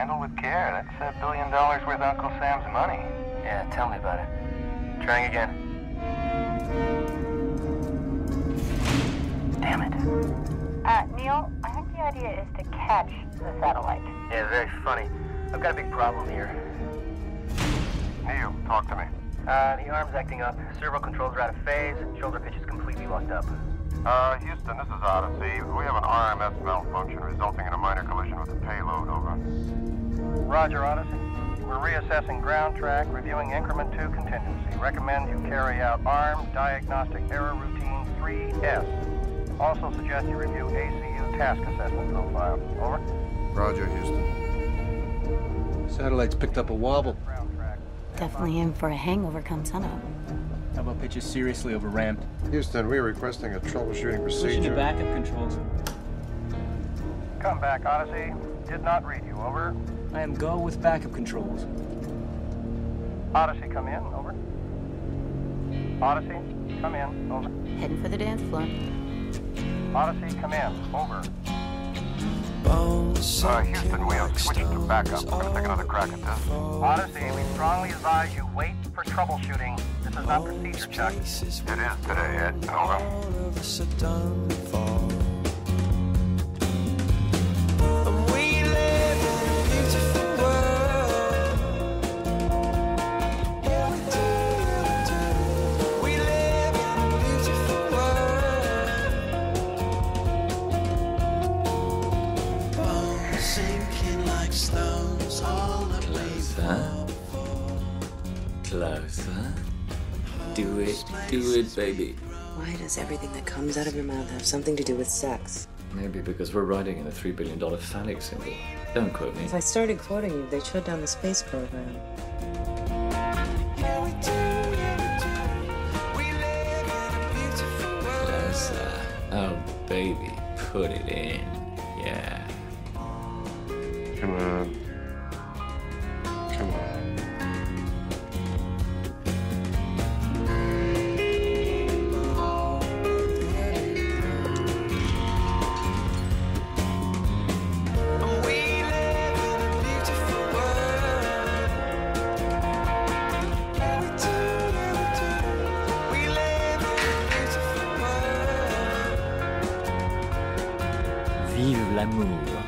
Handle with care. That's a billion dollars worth of Uncle Sam's money. Yeah, tell me about it. Trying again. Damn it. Uh, Neil, I think the idea is to catch the satellite. Yeah, very funny. I've got a big problem here. Neil, talk to me. Uh, the arm's acting up. Servo controls are out of phase. Shoulder pitch is completely locked up. Uh, Houston, this is Odyssey. We have an RMS malfunction resulting in a minor collision with the payload, over. Roger, Odyssey. We're reassessing ground track, reviewing increment 2 contingency. Recommend you carry out ARM Diagnostic Error Routine 3S. Also suggest you review ACU task assessment profile. Over. Roger, Houston. Satellite's picked up a wobble. Ground track. Definitely in for a hangover come sunup. How about pitches seriously over ramped? Houston, we are requesting a troubleshooting procedure. Pushing to procedure. backup controls. Come back, Odyssey. Did not read you. Over. I am go with backup controls. Odyssey, come in. Over. Odyssey, come in. Over. Heading for the dance floor. Odyssey, come in. Over. Uh, Houston, we have switched to backup. We're gonna take another crack at this. Odyssey, we strongly advise you wait for troubleshooting. This is not procedure check. It is today, Ed. Over. Sinking Closer. Closer. Do it. Do it, baby. Why does everything that comes out of your mouth have something to do with sex? Maybe because we're riding in a $3 billion phallic symbol. Don't quote me. If I started quoting you, they'd shut down the space program. Closer. Oh, baby. Put it in. Yeah. Come on. Come on. Vive l'amour.